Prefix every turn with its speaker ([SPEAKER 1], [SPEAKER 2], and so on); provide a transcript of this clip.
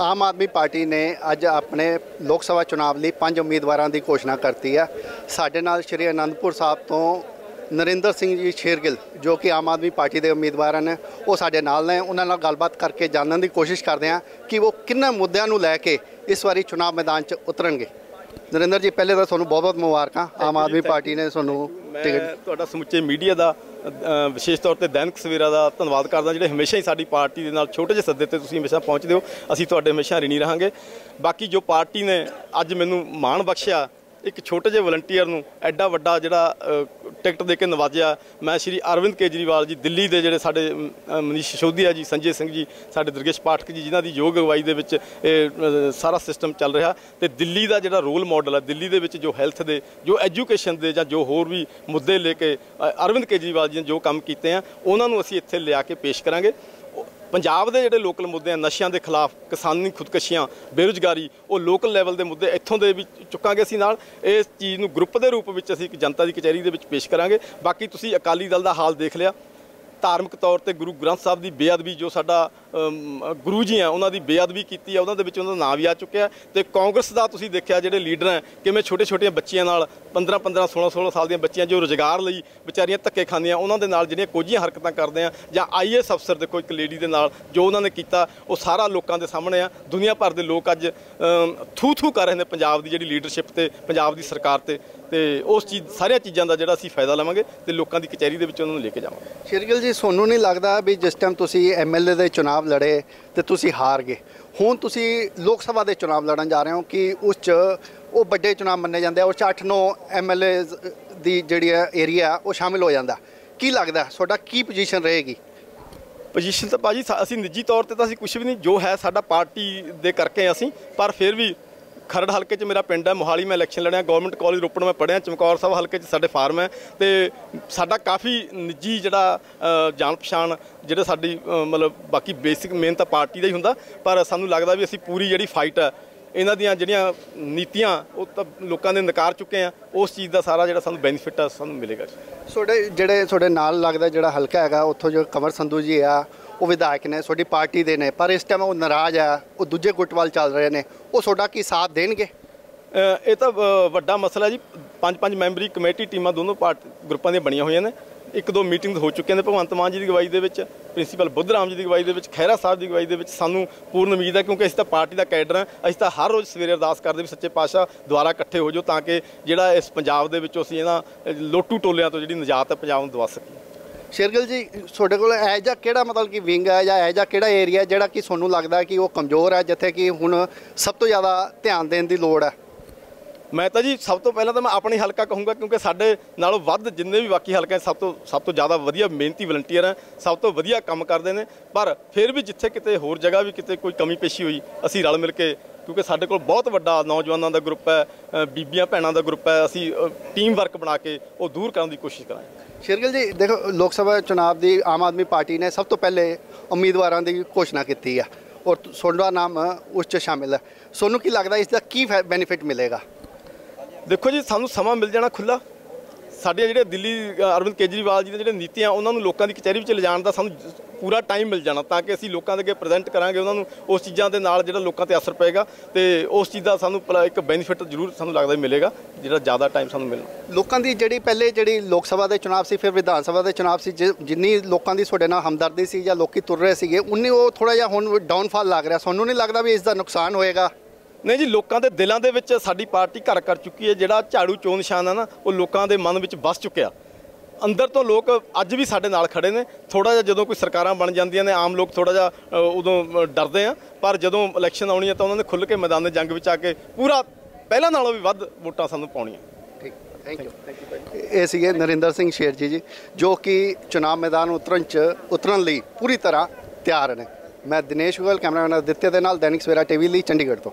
[SPEAKER 1] Aam Aadmi party ਨੇ ਅੱਜ ਆਪਣੇ ਲੋਕ ਸਭਾ ਚੁਣਾਵ ਲਈ ਪੰਜ ਉਮੀਦਵਾਰਾਂ ਦੀ ਘੋਸ਼ਣਾ ਕਰਤੀ ਹੈ। ਸਾਡੇ ਨਾਲ ਸ਼੍ਰੀ ਅਨੰਦਪੁਰ ਸਾਹਿਬ ਤੋਂ ਨਰਿੰਦਰ ਸਿੰਘ ਜੀ ਸ਼ੇਰਗਿੱਲ, ਜੋ ਕਿ ਆਮ ਆਦਮੀ ਪਾਰਟੀ ਦੇ ਉਮੀਦਵਾਰ ਹਨ, ਉਹ ਸਾਡੇ ਨਾਲ ਨੇ। ਉਹਨਾਂ ਨਾਲ ਗੱਲਬਾਤ ਕਰਕੇ ਜਾਣਨ ਦੀ ਕੋਸ਼ਿਸ਼ ਕਰਦੇ ਹਾਂ ਕਿ ਉਹ ਕਿੰਨਾ ਮੁੱਦਿਆਂ ਨੂੰ ਲੈ ਕੇ ਇਸ ਵਾਰੀ ਚੁਣਾਵ ਮੈਦਾਨ 'ਚ ਉਤਰਨਗੇ। ਨਰਿੰਦਰ ਜੀ ਪਹਿਲੇ ਤਾਂ ਤੁਹਾਨੂੰ ਬਹੁਤ-ਬਹੁਤ ਮੁਬਾਰਕਾਂ। ਆਮ ਆਦਮੀ ਪਾਰਟੀ ਨੇ ਤੁਹਾਨੂੰ ਟਿਕਟ
[SPEAKER 2] ਤੁਹਾਡਾ ਸਮੁੱਚੇ ਮੀਡੀਆ ਦਾ ਵਿਸ਼ੇਸ਼ ਤੌਰ ਤੇ ਦੈਨਿਕ ਸਵੇਰਾ ਦਾ ਧੰਨਵਾਦ ਕਰਦਾ ਜਿਹੜੇ ਹਮੇਸ਼ਾ ਹੀ ਸਾਡੀ ਪਾਰਟੀ ਦੇ ਨਾਲ ਛੋਟੇ ਜਿਹੇ ਸੱਦੇ ਤੇ ਤੁਸੀਂ ਹਮੇਸ਼ਾ ਪਹੁੰਚਦੇ ਹੋ। ਅਸੀਂ ਤੁਹਾਡੇ ਹਮੇਸ਼ਾ ਰਿਣੀ ਰਹਾਂਗੇ। ਬਾਕੀ ਜੋ ਪਾਰਟੀ ਨੇ ਅੱਜ ਮੈਨੂੰ ਮਾਣ ਬਖਸ਼ਿਆ ਇੱਕ ਛੋਟੇ ਜਿਹੇ ਵਲੰਟੀਅਰ ਨੂੰ ਐਡਾ ਵੱਡਾ ਜਿਹੜਾ ਟਿਕਟ ਦੇ ਕੇ ਨਵਾਜਿਆ। ਮੈਂ ਸ਼੍ਰੀ ਅਰਵਿੰਦ ਕੇਜਰੀਵਾਲ ਜੀ, ਦਿੱਲੀ ਦੇ ਜਿਹੜੇ ਸਾਡੇ ਮਨੀਸ਼ ਸਿਸੋਦੀਆ ਜੀ, ਸੰਜੇ ਸਿੰਘ ਜੀ, ਸਾਡੇ ਦੁਰਗੇਸ਼ ਪਾਠਕ ਜੀ, ਜਿਨ੍ਹਾਂ ਦੀ ਯੋਗ ਅਗਵਾਈ ਦੇ ਵਿੱਚ ਇਹ ਸਾਰਾ ਸਿਸਟਮ ਚੱਲ ਰਿਹਾ। ਤੇ ਦਿੱਲੀ ਦਾ ਜਿਹੜਾ ਰੋਲ ਮਾਡਲ ਹੈ ਦਿੱਲੀ ਦੇ ਵਿੱਚ ਜੋ ਹੈਲਥ ਦੇ, ਜੋ ਐਜੂਕੇਸ਼ਨ ਦੇ ਜਾਂ ਜੋ ਹੋਰ ਵੀ ਮੁੱਦੇ ਲੈ ਕੇ ਅਰਵਿੰਦ ਕੇਜਰੀਵਾਲ ਜੀ ਨੇ ਜੋ ਕੰਮ ਕੀਤੇ ਆ, ਉਹਨਾਂ ਨੂੰ ਅਸੀਂ ਇੱਥੇ ਲਿਆ ਕੇ ਪੇਸ਼ ਕਰਾਂਗੇ। ਪੰਜਾਬ ਦੇ ਜਿਹੜੇ ਲੋਕਲ ਮੁੱਦੇ ਆ, ਨਸ਼ਿਆਂ ਦੇ ਖਿਲਾਫ, ਕਿਸਾਨੀ ਖੁਦਕਸ਼ੀਆਂ, ਬੇਰੁਜ਼ਗਾਰੀ, ਉਹ ਲੋਕਲ ਲੈਵਲ ਦੇ ਮੁੱਦੇ ਇੱਥੋਂ ਦੇ ਵੀ ਚੁੱਕਾਂਗੇ ਅਸੀਂ ਨਾਲ। ਇਸ ਚੀਜ਼ ਨੂੰ ਗਰੁੱਪ ਦੇ ਰੂਪ ਵਿੱਚ ਅਸੀਂ ਇੱਕ ਜਨਤਾ ਦੀ ਕਚਹਿਰੀ ਦੇ ਵਿੱਚ ਪੇਸ਼ ਕਰਾਂਗੇ। ਬਾਕੀ ਤੁਸੀਂ ਅਕਾਲੀ ਦਲ ਦਾ ਹਾਲ ਦੇਖ ਲਿਆ। ਧਾਰਮਿਕ ਤੌਰ ਤੇ ਗੁਰੂ ਗ੍ਰੰਥ ਸਾਹਿਬ ਦੀ ਬੇਅਦਬੀ ਜੋ ਸਾਡਾ ਗੁਰੂ ਜੀ ਆ, ਉਹਨਾਂ ਦੀ ਬੇਅਦਬੀ ਕੀਤੀ ਆ, ਉਹਨਾਂ ਦੇ ਵਿੱਚ ਉਹਨਾਂ ਦਾ ਨਾਂ ਵੀ ਆ ਚੁੱਕਿਆ ਤੇ ਕਾਂਗਰਸ ਦਾ ਤੁਸੀਂ ਦੇਖਿਆ ਜਿਹੜੇ ਲੀਡਰ ਹੈ, ਕਿਵੇਂ ਛੋਟੇ ਛੋਟੀਆਂ ਬੱਚਿਆਂ ਨਾਲ 15 15 16 16 ਸਾਲ ਦੀਆਂ ਬੱਚੀਆਂ ਜੋ ਰੁਜ਼ਗਾਰ ਲਈ ਵਿਚਾਰੀਆਂ ਧੱਕੇ ਖਾਂਦੀਆਂ, ਉਹਨਾਂ ਦੇ ਨਾਲ ਜਿਹੜੀਆਂ ਕੋਝੀਆਂ ਹਰਕਤਾਂ ਕਰਦੇ ਆ, ਜਾਂ ਆਈਐਸ ਅਫਸਰ ਦੇਖੋ ਇੱਕ ਲੇਡੀ ਦੇ ਨਾਲ ਜੋ ਉਹਨਾਂ ਨੇ ਕੀਤਾ, ਉਹ ਸਾਰਾ ਲੋਕਾਂ ਦੇ ਸਾਹਮਣੇ ਆ। ਦੁਨੀਆ ਭਰ ਦੇ ਲੋਕ ਅੱਜ ਥੂ ਥੂ ਕਰ ਰਹੇ ਨੇ ਪੰਜਾਬ ਦੀ ਜਿਹੜੀ ਲੀਡਰਸ਼ਿਪ ਤੇ, ਪੰਜਾਬ ਦੀ ਸਰਕਾਰ ਤੇ। ਤੇ ਉਸ ਚੀਜ਼, ਸਾਰੀਆਂ ਚੀਜ਼ਾਂ ਦਾ ਜਿਹੜਾ ਅਸੀਂ ਫਾਇਦਾ ਲਵਾਂਗੇ ਤੇ ਲੋਕਾਂ ਦੀ ਕਚਹਿਰੀ ਦੇ ਵਿੱਚ ਉਹਨਾਂ ਨੂੰ ਲੈ ਕੇ ਜਾਵਾਂਗੇ।
[SPEAKER 1] ਸ਼ੇਰਗਿੱਲ ਜੀ ਤੁਹਾਨੂੰ ਨਹੀਂ ਲੱਗਦਾ ਵੀ ਜਿਸ ਟਾਈਮ ਤੁਸੀਂ ਐਮਐਲਏ ਦੇ ਚੁਣਾਵ ਲੜੇ ਤੇ ਤੁਸੀਂ ਹਾਰ ਗਏ ਹੁਣ ਤੁਸੀਂ ਲੋਕ ਸਭਾ ਦੇ ਚੁਣਾਵ ਲੜਨ ਜਾ ਰਹੇ ਹੋ ਕਿ ਉਸ 'ਚ ਉਹ ਵੱਡੇ ਚੁਣਾਵ ਮੰਨੇ ਜਾਂਦੇ ਆ ਉਹ 'ਚ 8-9 ਐਮਐਲਏ ਦੀ ਜਿਹੜੀ ਹੈ ਏਰੀਆ ਉਹ ਸ਼ਾਮਿਲ ਹੋ ਜਾਂਦਾ ਕੀ ਲੱਗਦਾ ਤੁਹਾਡਾ ਕੀ ਪੋਜੀਸ਼ਨ ਰਹੇਗੀ
[SPEAKER 2] ਪੋਜੀਸ਼ਨ ਤਾਂ ਭਾਜੀ ਸਾ- ਅਸੀਂ ਨਿੱਜੀ ਤੌਰ ਤੇ ਤਾਂ ਅਸੀਂ ਕੁਝ ਵੀ ਨਹੀਂ ਜੋ ਹੈ ਸਾਡਾ ਪਾਰਟੀ ਦੇ ਕਰਕੇ ਅਸੀਂ ਪਰ ਫਿਰ ਵੀ ਖਰੜ ਹਲਕੇ 'ਚ ਮੇਰਾ ਪਿੰਡ ਹੈ, ਮੋਹਾਲੀ ਮੈਂ ਇਲੈਕਸ਼ਨ ਲੜਿਆ ਗਵਰਨਮੈਂਟ ਕਾਲਜ ਰੋਪੜ ਮੈਂ ਪੜ੍ਹਿਆ, ਚਮਕੌਰ ਸਾਹਿਬ ਹਲਕੇ 'ਚ ਸਾਡੇ ਫਾਰਮ ਹੈ ਤੇ ਸਾਡਾ ਕਾਫੀ ਨਿੱਜੀ ਜਿਹੜਾ ਜਾਣ ਪਛਾਣ ਜਿਹੜਾ ਸਾਡੀ ਮਤਲਬ ਬਾਕੀ ਬੇਸਿਕ ਮੇਨ ਤਾਂ ਪਾਰਟੀ ਦਾ ਹੀ ਹੁੰਦਾ, ਪਰ ਸਾਨੂੰ ਲੱਗਦਾ ਵੀ ਅਸੀਂ ਪੂਰੀ ਜਿਹੜੀ ਫਾਈਟ ਹੈ, ਇਹਨਾਂ ਦੀਆਂ ਜਿਹੜੀਆਂ ਨੀਤੀਆਂ, ਉਹ ਤਾਂ ਲੋਕਾਂ ਦੇ ਨਕਾਰ ਚੁੱਕੇ ਆ, ਉਸ ਚੀਜ਼ ਦਾ ਸਾਰਾ ਜਿਹੜਾ ਸਾਨੂੰ ਬੈਨੀਫਿਟ ਆ, ਸਾਨੂੰ ਮਿਲੇਗਾ
[SPEAKER 1] ਤੁਹਾਡੇ, ਜਿਹੜੇ ਤੁਹਾਡੇ ਨਾਲ ਲੱਗਦਾ ਜਿਹੜਾ ਹਲਕਾ ਹੈਗਾ, ਉੱਥੋਂ ਜੋ ਕੰਵਰ ਸੰਧੂ ਜੀ ਆ ਉਹ ਵਿਧਾਇਕ ਨੇ ਤੁਹਾਡੀ ਪਾਰਟੀ ਦੇ ਨੇ ਪਰ ਇਸ ਟਾਈਮ ਉਹ ਨਾਰਾਜ਼ ਆ ਉਹ ਦੂਜੇ ਗੁੱਟ ਵੱਲ ਚੱਲ ਰਹੇ ਨੇ ਉਹ ਤੁਹਾਡਾ ਕੀ ਸਾਥ ਦੇਣਗੇ?
[SPEAKER 2] ਇਹ ਤਾਂ ਅ, ਵੱਡਾ ਮਸਲਾ ਜੀ ਪੰਜ ਪੰਜ ਮੈਂਬਰੀ ਕਮੇਟੀ ਟੀਮਾਂ ਦੋਨੋਂ ਪਾਰਟ ਗਰੁੱਪਾਂ ਦੀਆਂ ਬਣੀਆਂ ਹੋਈਆਂ ਨੇ ਇੱਕ ਦੋ ਮੀਟਿੰਗਸ ਹੋ ਚੁੱਕੀਆਂ ਨੇ ਭਗਵੰਤ ਮਾਨ ਜੀ ਦੀ ਅਗਵਾਈ ਦੇ ਵਿੱਚ ਪ੍ਰਿੰਸੀਪਲ ਬੁੱਧ ਰਾਮ ਜੀ ਦੀ ਅਗਵਾਈ ਦੇ ਵਿੱਚ ਖਹਿਰਾ ਸਾਹਿਬ ਦੀ ਅਗਵਾਈ ਦੇ ਵਿੱਚ ਸਾਨੂੰ ਪੂਰਨ ਉਮੀਦ ਹੈ ਕਿਉਂਕਿ ਅਸੀਂ ਤਾਂ ਪਾਰਟੀ ਦਾ ਕੈਡਰ ਹਾਂ ਅਸੀਂ ਤਾਂ ਹਰ ਰੋਜ਼ ਸਵੇਰੇ ਅਰਦਾਸ ਕਰਦੇ ਵੀ ਸੱਚੇ ਪਾਤਸ਼ਾਹ ਦੁਆਰਾ ਇਕੱਠੇ ਹੋ ਜਾਓ ਤਾਂ ਕਿ ਜਿਹੜਾ ਇਸ ਪੰਜਾਬ ਦੇ ਵਿੱਚੋਂ ਅਸੀਂ ਇਹਨਾਂ ਲੋਟੂ ਟੋਲਿਆਂ ਤੋਂ ਜਿਹੜੀ ਨਜਾਤ ਹੈ ਪੰਜਾਬ ਨੂੰ ਦਵਾ ਸਕੀਏ।
[SPEAKER 1] ਸ਼ੇਰਗਲ ਜੀ, ਤੁਹਾਡੇ ਕੋਲ ਇਹ ਜਿਹਾ ਕਿਹੜਾ ਮਤਲਬ ਕਿ ਵਿੰਗ ਹੈ ਜਾਂ ਇਹ ਜਿਹਾ ਕਿਹੜਾ ਏਰੀਆ ਜਿਹੜਾ ਕਿ ਤੁਹਾਨੂੰ ਲੱਗਦਾ ਕਿ ਉਹ ਕਮਜ਼ੋਰ ਹੈ, ਜਿੱਥੇ ਕਿ ਹੁਣ ਸਭ ਤੋਂ ਜ਼ਿਆਦਾ ਧਿਆਨ ਦੇਣ ਦੀ ਲੋੜ ਹੈ?
[SPEAKER 2] ਮੈਂ ਤਾਂ ਜੀ ਸਭ ਤੋਂ ਪਹਿਲਾਂ ਤਾਂ ਮੈਂ ਆਪਣੇ ਹਲਕਾ ਕਹੂੰਗਾ ਕਿਉਂਕਿ ਸਾਡੇ ਨਾਲੋਂ ਵੱਧ ਜਿੰਨੇ ਵੀ ਬਾਕੀ ਹਲਕੇ ਸਭ ਤੋਂ ਸਭ ਤੋਂ ਜ਼ਿਆਦਾ ਵਧੀਆ ਮਿਹਨਤੀ ਵਲੰਟੀਅਰ ਹੈ, ਸਭ ਤੋਂ ਵਧੀਆ ਕੰਮ ਕਰਦੇ ਨੇ। ਪਰ ਫਿਰ ਵੀ ਜਿੱਥੇ ਕਿਤੇ ਹੋਰ ਜਗ੍ਹਾ ਵੀ ਕਿਤੇ ਕੋਈ ਕਮੀ ਪੇਸ਼ੀ ਹੋਈ, ਅਸੀਂ ਰਲ ਮਿਲ ਕੇ ਕਿਉਂਕਿ ਸਾਡੇ ਕੋਲ ਬਹੁਤ ਵੱਡਾ ਨੌਜਵਾਨਾਂ ਦਾ ਗਰੁੱਪ ਹੈ ਬੀਬੀਆਂ ਭੈਣਾਂ ਦਾ ਗਰੁੱਪ ਹੈ। ਅਸੀਂ ਟੀਮ ਵਰਕ ਬਣਾ ਕੇ ਉਹ ਦੂਰ ਕਰਨ ਦੀ ਕੋਸ਼ਿਸ਼ ਕਰਾਂਗੇ।
[SPEAKER 1] ਸ਼ੇਰਗਿਲ ਜੀ ਦੇਖੋ ਲੋਕ ਸਭਾ ਚੁਣਾਵ ਦੀ ਆਮ ਆਦਮੀ ਪਾਰਟੀ ਨੇ ਸਭ ਤੋਂ ਪਹਿਲੇ ਉਮੀਦਵਾਰਾਂ ਦੀ ਘੋਸ਼ਣਾ ਕੀਤੀ ਹੈ ਔਰ ਤੁਹਾਡਾ ਨਾਮ ਉਸ 'ਚ ਸ਼ਾਮਿਲ ਹੈ। ਤੁਹਾਨੂੰ ਕੀ ਲੱਗਦਾ ਇਸ ਦਾ ਕੀ ਬੈਨੀਫਿਟ ਮਿਲੇਗਾ?
[SPEAKER 2] ਦੇਖੋ ਜੀ ਸਾਨੂੰ ਸਮਾਂ ਮਿਲ ਜਾਣਾ ਖੁੱਲਾ ਸਾਡੇ ਜਿਹੜੇ ਦਿੱਲੀ ਅਰਵਿੰਦ ਕੇਜਰੀਵਾਲ ਜੀ ਦੇ ਜਿਹੜੇ ਨੀਤੀਆਂ, ਉਹਨਾਂ ਨੂੰ ਲੋਕਾਂ ਦੀ ਕਚਹਿਰੀ ਵਿੱਚ ਲਿਜਾਣ ਦਾ ਸਾਨੂੰ ਪੂਰਾ ਟਾਈਮ ਮਿਲ ਜਾਣਾ ਤਾਂ ਕਿ ਅਸੀਂ ਲੋਕਾਂ ਦੇ ਅੱਗੇ ਪ੍ਰੈਜ਼ੈਂਟ ਕਰਾਂਗੇ, ਉਹਨਾਂ ਨੂੰ ਉਸ ਚੀਜ਼ਾਂ ਦੇ ਨਾਲ ਜਿਹੜਾ ਲੋਕਾਂ ਤੇ ਅਸਰ ਪਏਗਾ ਤੇ ਉਸ ਚੀਜ਼ ਦਾ ਸਾਨੂੰ ਭਲਾ ਇੱਕ ਬੈਨੀਫਿਟ ਜ਼ਰੂਰ ਸਾਨੂੰ ਲੱਗਦਾ ਮਿਲੇਗਾ, ਜਿਹੜਾ ਜ਼ਿਆਦਾ ਟਾਈਮ ਸਾਨੂੰ ਮਿਲਣਾ।
[SPEAKER 1] ਲੋਕਾਂ ਦੀ ਜਿਹੜੀ ਪਹਿਲੇ ਜਿਹੜੀ ਲੋਕ ਸਭਾ ਦੇ ਚੁਣਾਵ ਸੀ, ਫਿਰ ਵਿਧਾਨ ਸਭਾ ਦੇ ਚੁਣਾਵ ਸੀ, ਜਿ- ਜਿੰਨੀ ਲੋਕਾਂ ਦੀ ਤੁਹਾਡੇ ਨਾਲ ਹਮਦਰਦੀ ਸੀ ਜਾਂ ਲੋਕੀ ਤੁਰ ਰਹੇ ਸੀਗੇ, ਉਨੀ ਉਹ ਥੋੜਾ ਜਿਹਾ ਹੁਣ ਡਾਊਨਫਾਲ ਲੱਗ ਰਿਹਾ। ਤੁਹਾਨੂੰ ਨਹੀਂ ਲੱਗਦਾ ਵੀ ਇਸ ਦਾ ਨੁਕਸਾਨ ਹੋਏਗਾ?
[SPEAKER 2] ਨਹੀਂ ਜੀ ਲੋਕਾਂ ਦੇ ਦਿਲਾਂ ਦੇ ਵਿੱਚ ਸਾਡੀ ਪਾਰਟੀ ਘਰ ਕਰ ਚੁੱਕੀ ਹੈ ਜਿਹੜਾ ਝਾੜੂ ਚੋਣ ਨਿਸ਼ਾਨ ਹੈ ਨਾ ਉਹ ਲੋਕਾਂ ਦੇ ਮਨ ਵਿੱਚ ਵਸ ਚੁੱਕਿਆ। ਅੰਦਰ ਤੋਂ ਲੋਕ ਅੱਜ ਵੀ ਸਾਡੇ ਨਾਲ ਖੜੇ ਨੇ। ਥੋੜਾ ਜਿਹਾ ਜਦੋਂ ਕੋਈ ਸਰਕਾਰਾਂ ਬਣ ਜਾਂਦੀਆਂ ਨੇ ਆਮ ਲੋਕ ਥੋੜਾ ਜਿਹਾ ਉਦੋਂ ਡਰਦੇ ਆ। ਪਰ ਜਦੋਂ ਇਲੈਕਸ਼ਨ ਆਉਣੀ ਹੈ ਤਾਂ ਉਹਨਾਂ ਨੇ ਖੁੱਲ੍ਹ ਕੇ ਮੈਦਾਨ ਦੇ ਜੰਗ ਵਿੱਚ ਆ ਕੇ ਪੂਰਾ ਪਹਿਲਾਂ ਨਾਲੋਂ ਵੀ ਵੱਧ ਵੋਟਾਂ ਸਾਨੂੰ ਪਾਉਣੀਆਂ।
[SPEAKER 1] ਠੀਕ ਥੈਂਕ ਯੂ ਇਹ ਸੀਗੇ ਨਰਿੰਦਰ ਸਿੰਘ ਸ਼ੇਰਜੀ ਜੀ ਜੋ ਕਿ ਚੁਣਾਵ ਮੈਦਾਨ ਉਤਰਨ ਚ ਉਤਰਨ ਲਈ ਪੂਰੀ ਤਰ੍ਹਾਂ ਤਿਆਰ ਨੇ। ਮੈਂ ਦਿਨੇਸ਼ ਗੋਇਲ ਕੈਮਰਾਮੈਨ ਅਦਿੱਤਿਆ ਦੇ ਨਾਲ ਦੈਨਿਕ ਸਵੇਰਾ ਟੀਵੀ ਲਈ ਚੰਡੀਗੜ੍ਹ ਤੋਂ।